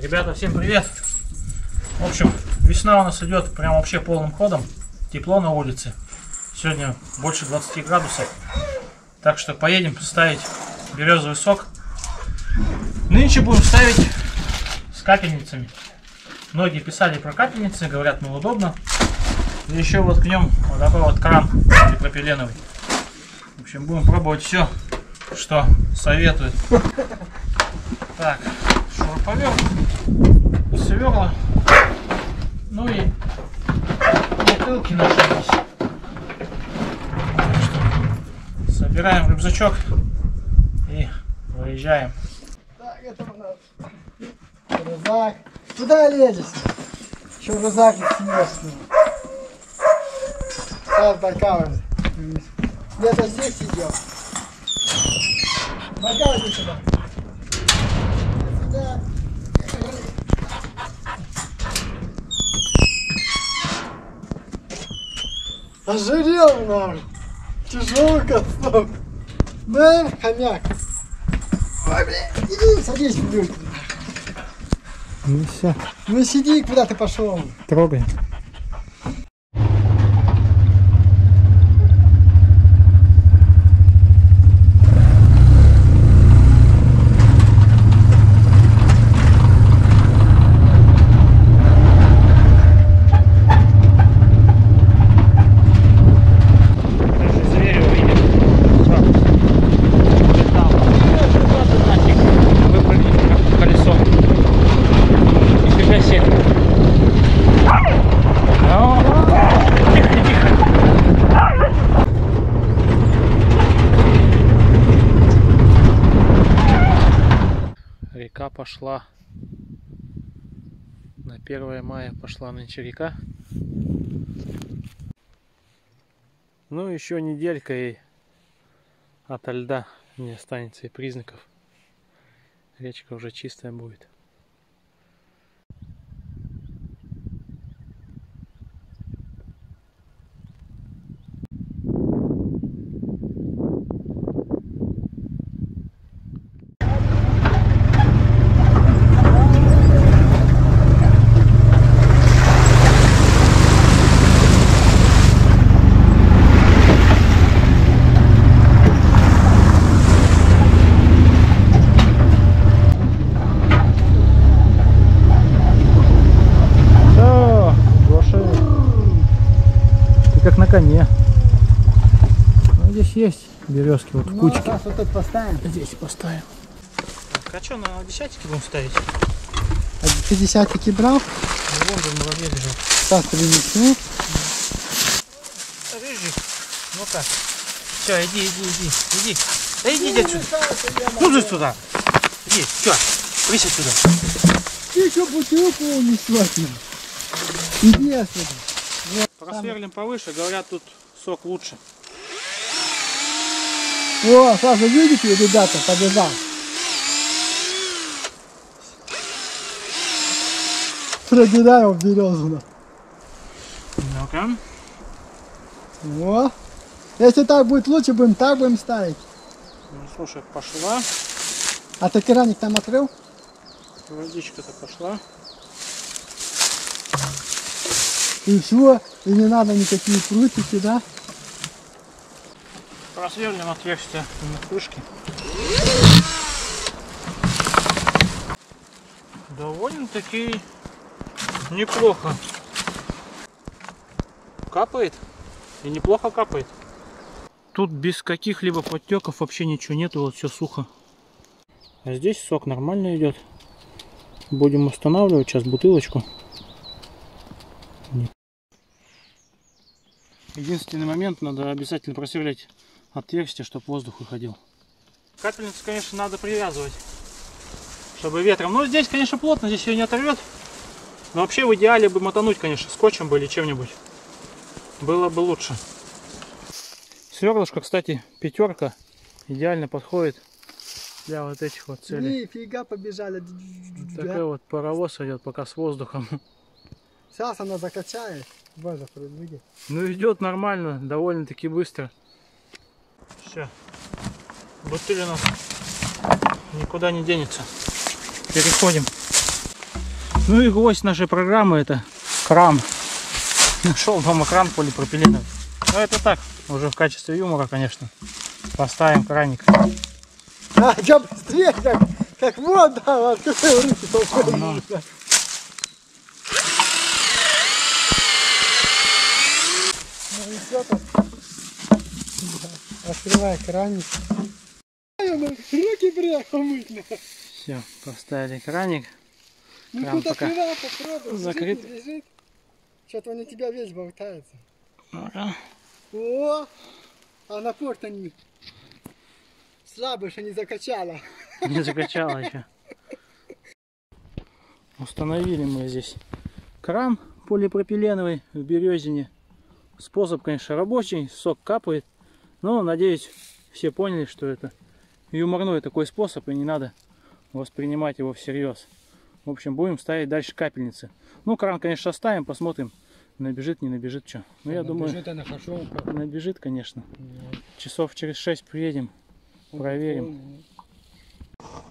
Ребята, всем привет! В общем, весна у нас идет прям вообще полным ходом. Тепло на улице. Сегодня больше 20 градусов. Так что поедем ставить березовый сок. Нынче будем ставить с капельницами. Многие писали про капельницы, говорят, ну удобно. И еще воткнем вот такой вот кран полипропиленовый. В общем, будем пробовать все, что советуют. Так, шуруповерт, сверла, ну и бутылки нашлись. Собираем рюкзачок и выезжаем. Так, это у нас рюкзак. Куда лезешь? Еще рюкзак интересный. Сейчас докажем. Где-то здесь сидел. Сюда. Сюда. Ожирел нам. Тяжелый косток. Да, хомяк. Ой, иди, садись люльку. Ну все, Ну сиди, куда ты пошел? трогаем. Пошла. На 1 мая пошла нынче река. Ну, еще неделька и ото льда не останется и признаков. Речка уже чистая будет. Все, Гоша, ты как на коне. Ну, здесь есть березки вот в Ну, кучке. сейчас вот тут поставим. Здесь поставим. Так, а что, на десятики будем ставить? А ты десятики брал? Ну, вон бы муравей лежит. Сейчас принесу. Рыжий. Ну-ка. Все, иди, иди, иди, иди. Да иди, иди отсюда. Ну же сюда. Иди, что? Присядь сюда. Ты еще бутылку унесешь. Иди отсюда. Просверлим повыше, говорят, тут сок лучше. О, сразу видите, ребята, побежал. Пробираем березу. Ну-ка. О. Если так будет лучше, будем так будем ставить. Ну, слушай, пошла. А ты краник там открыл? Водичка-то пошла. И все. И не надо никакие прутики, да? Просверлим отверстие на крышке. Довольно-таки неплохо. Капает. И неплохо капает. Тут без каких-либо подтеков вообще ничего нету, вот все сухо. А здесь сок нормально идет. Будем устанавливать сейчас бутылочку. Единственный момент, надо обязательно просверлять отверстие, чтобы воздух выходил. Капельницу, конечно, надо привязывать, чтобы ветром. Но здесь, конечно, плотно, здесь ее не оторвет. Но вообще в идеале бы мотануть, конечно, скотчем бы или чем-нибудь. Было бы лучше. Сверлышко, кстати, пятерка идеально подходит для вот этих вот целей. Нифига побежали. Такой вот паровоз идет пока с воздухом. Сейчас она закачает. Боже, видишь? Ну идет нормально, довольно-таки быстро. Все. Бутыль у нас никуда не денется. Переходим. Ну и гость нашей программы это кран. Нашел дома кран полипропиленовый. Ну это так, уже в качестве юмора, конечно. Поставим краник. А, я быстрее, как, как вода, вот какой руки толкнул. Ну и все так. Да. Открывай краник. Руки брях помыть надо. Все, поставили краник. Ну Прям тут открывай, попробуй. закрыт. Лежит, лежит. Что-то он у тебя весь болтается. Ну-ка. О, а напор-то не слабый, что не закачала. Не закачала еще. Установили мы здесь кран полипропиленовый в березине. Способ, конечно, рабочий, сок капает. Но, надеюсь, все поняли, что это юморной такой способ, и не надо воспринимать его всерьез. В общем, будем ставить дальше капельницы. Ну, кран, конечно, оставим, посмотрим, набежит, не набежит, что. Ну, я думаю, Бежит она хорошо. набежит, конечно. Часов через 6 приедем, проверим.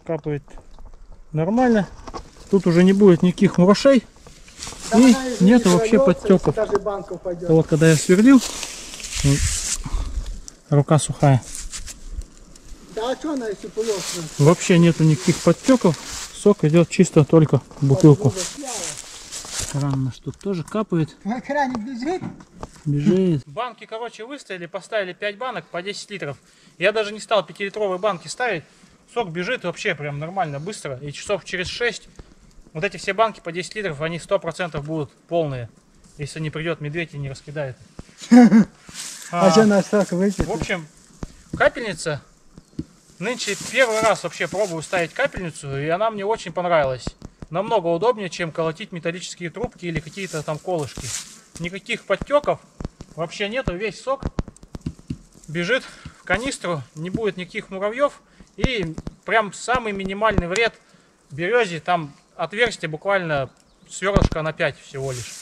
Капает нормально. Тут уже не будет никаких мурашей. Там И нету вообще подтеков. Вот когда я сверлил, рука сухая. Да а что она если полосная? Вообще нету никаких подтеков. Сок идет чисто только в бутылку. Кран наш тут тоже капает. Краник бежит? Бежит. Банки, короче, выставили, поставили 5 банок по 10 литров. Я даже не стал 5-литровые банки ставить. Сок бежит вообще прям нормально, быстро. И часов через 6 вот эти все банки по 10 литров, они 100% будут полные. Если не придет медведь и не раскидает. А, что наш сок выпит? В общем, капельница. Нынче первый раз вообще пробую ставить капельницу, и она мне очень понравилась. Намного удобнее, чем колотить металлические трубки или какие-то там колышки. Никаких подтеков вообще нету, весь сок бежит в канистру, не будет никаких муравьев. И прям самый минимальный вред березе, там отверстие буквально сверлышко на 5 всего лишь.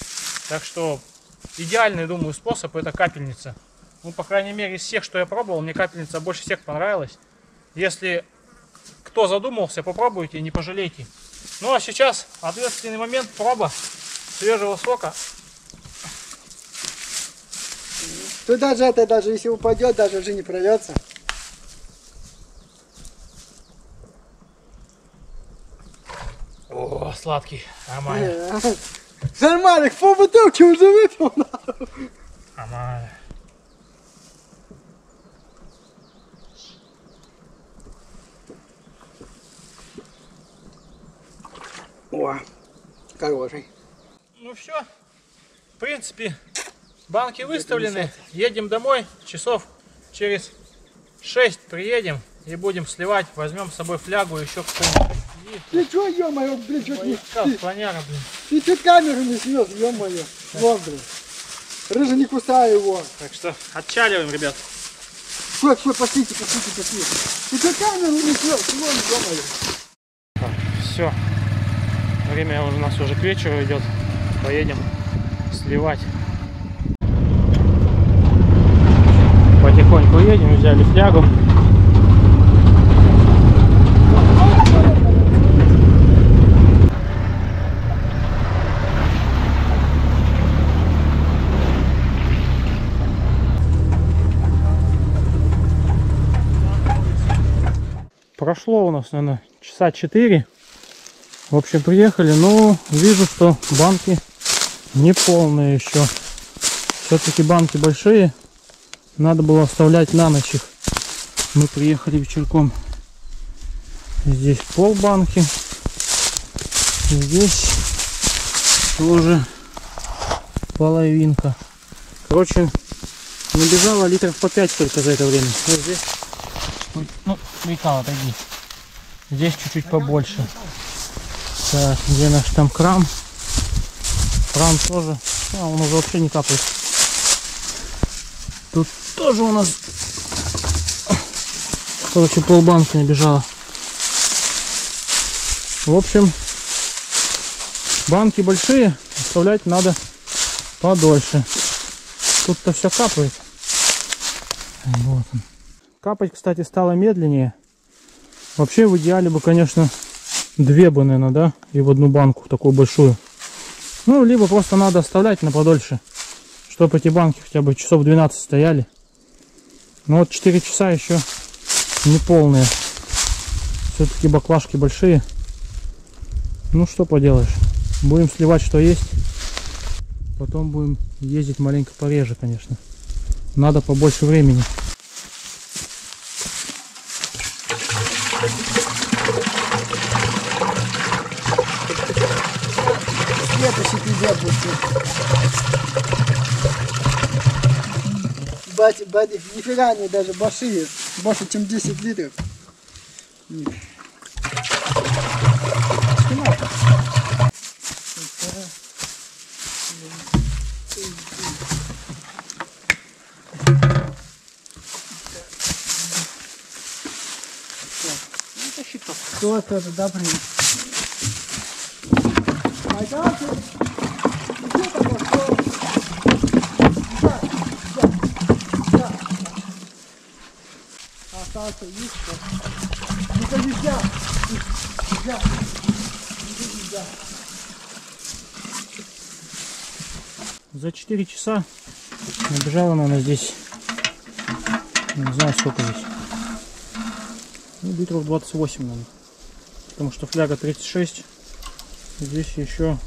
Так что идеальный, думаю, способ это капельница. Ну, по крайней мере, из всех, что я пробовал, мне капельница больше всех понравилась. Если кто задумался, попробуйте, не пожалейте. Ну, а сейчас ответственный момент, проба свежего сока. Тут даже это, даже если упадет, даже уже не прольется. О, сладкий, нормально, Э, Нормально, пол бутылки уже выпил. нормально. О, хороший. Ну все, в принципе, банки выставлены. Едем домой, часов через 6 приедем и будем сливать. Возьмем с собой флягу, еще какую-нибудь. Ты что, ё-моё, блин, чуть не... Как фаняра, блин. Ты чуть камеру не снес, ё-моё. Вон, блин. Рыжий не кусай его. Так что отчаливаем, ребят. Стой, стой, пошлите, пошлите, пошлите. Ты чуть камеру не снес, вон, ё-моё. Все. Время у нас уже к вечеру идет. Поедем сливать. Потихоньку едем, взяли флягу. Прошло у нас, наверное, часа 4. В общем, приехали, но вижу, что банки не полные еще. Все-таки банки большие. Надо было оставлять на ночь их. Мы приехали вечерком. Здесь пол банки. Здесь тоже половинка. Короче, набежало литров по 5 только за это время. Вот здесь, ну, Михаил, отойди. Здесь чуть-чуть побольше. Так, где наш там кран? Кран тоже. А, он уже вообще не капает. Тут тоже у нас, короче, полбанки набежало. В общем, банки большие, оставлять надо подольше. Тут-то все капает. Вот он. Капать, кстати, стало медленнее. Вообще, в идеале бы, конечно, две бы, наверное, да, и в одну банку такую большую. Ну, либо просто надо оставлять на подольше, чтобы эти банки хотя бы часов 12 стояли. Но вот 4 часа еще не полные. Все-таки баклажки большие. Ну, что поделаешь. Будем сливать, что есть. Потом будем ездить маленько пореже, конечно. Надо побольше времени. Следующий пиздец будет. Бать, бать, нифига они даже большие. Больше, чем 10 литров. Кто тоже добрый. Пойдемте. Где там вот кто? Да, да, да. Остался что? Ну-ка нельзя. Нельзя. Нельзя. За 4 часа набежала, наверное, здесь, не знаю сколько здесь, ну, литров 28, наверное. Потому что фляга 36, здесь еще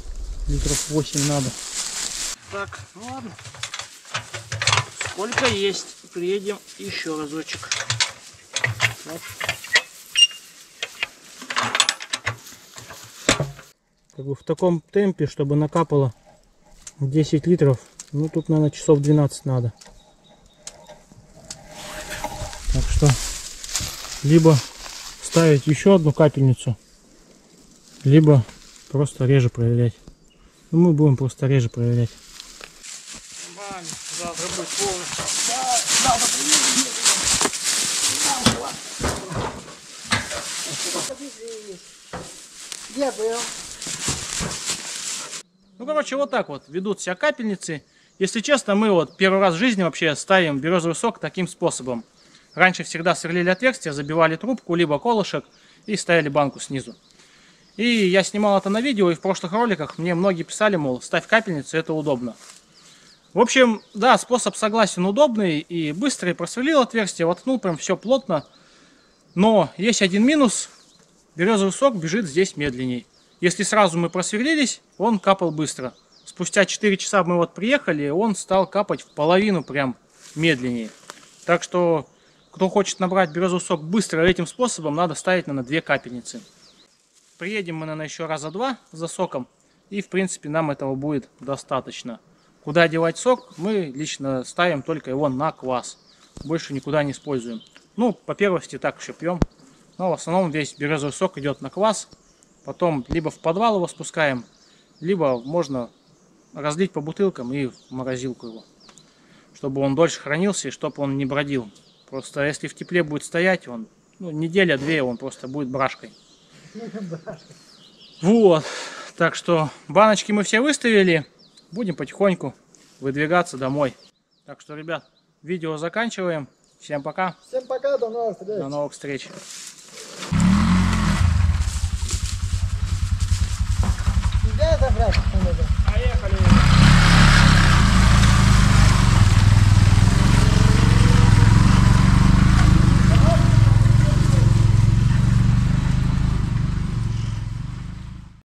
литров 8 надо. Так, ну ладно. Сколько есть, приедем еще разочек. Так. Как бы в таком темпе, чтобы накапало 10 литров. Ну, тут, наверное, часов 12 надо. Так что, либо ставить еще одну капельницу, либо просто реже проверять. Ну, мы будем просто реже проверять. Ну, короче, вот так вот ведут себя капельницы. Если честно, мы вот первый раз в жизни вообще ставим березовый сок таким способом. Раньше всегда сверлили отверстие, забивали трубку, либо колышек и ставили банку снизу. И я снимал это на видео, и в прошлых роликах мне многие писали, мол, ставь капельницу, это удобно. В общем, да, способ согласен удобный и быстрый. Просверлил отверстие, воткнул прям все плотно. Но есть один минус. Березовый сок бежит здесь медленней. Если сразу мы просверлились, он капал быстро. Спустя 4 часа мы вот приехали, он стал капать в половину прям медленнее. Так что, кто хочет набрать березовый сок быстро этим способом, надо ставить, наверное, две капельницы. Приедем мы, наверное, еще раза два за соком. И, в принципе, нам этого будет достаточно. Куда девать сок, мы лично ставим только его на квас. Больше никуда не используем. Ну, по первости так еще пьем. Но в основном весь березовый сок идет на квас. Потом либо в подвал его спускаем, либо можно разлить по бутылкам и в морозилку его. Чтобы он дольше хранился и чтобы он не бродил. Просто если в тепле будет стоять, он ну, неделя-две он просто будет брашкой. Вот. Так что баночки мы все выставили. Будем потихоньку выдвигаться домой. Так что, ребят, видео заканчиваем. Всем пока. Всем пока, до новых встреч. До новых встреч. Где забрать? Поехали.